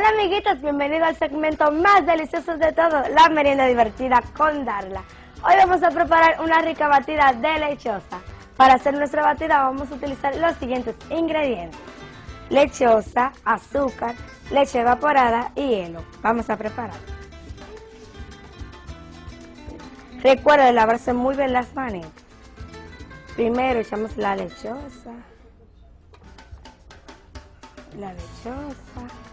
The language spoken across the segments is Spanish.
Hola amiguitos, bienvenidos al segmento más delicioso de todo, la merienda divertida con Darla. Hoy vamos a preparar una rica batida de lechosa. Para hacer nuestra batida vamos a utilizar los siguientes ingredientes. Lechosa, azúcar, leche evaporada y hielo. Vamos a preparar. Recuerda lavarse muy bien las manos. Primero echamos la lechosa. La lechosa.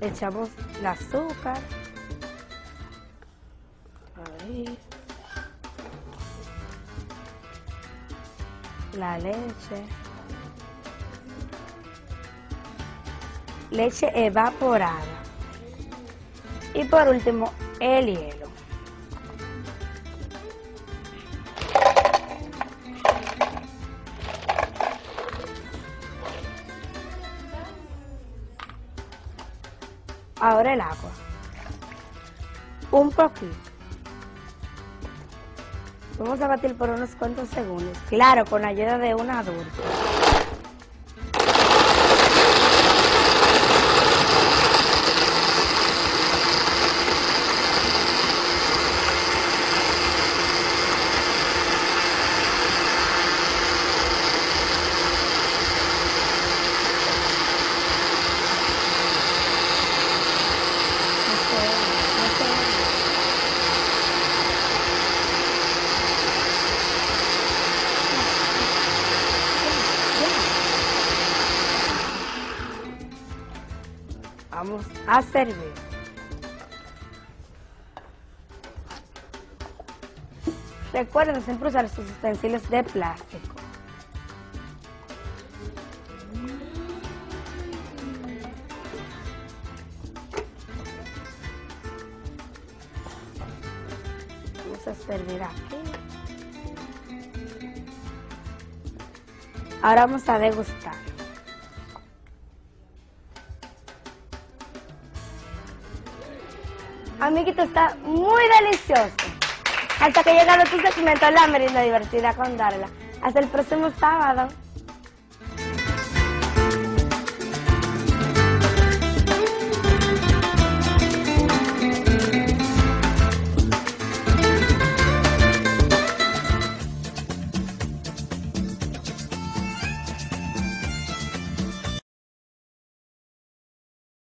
Echamos el azúcar. La leche. Leche evaporada. Y por último, el hielo. Ahora el agua. Un poquito. Vamos a batir por unos cuantos segundos. Claro, con ayuda de un adulto. Vamos a servir. Recuerden siempre usar sus utensilios de plástico. Vamos a servir aquí. Ahora vamos a degustar. Amiguito, está muy delicioso. Hasta que llegado tu segmento La Merienda Divertida con Darla. Hasta el próximo sábado.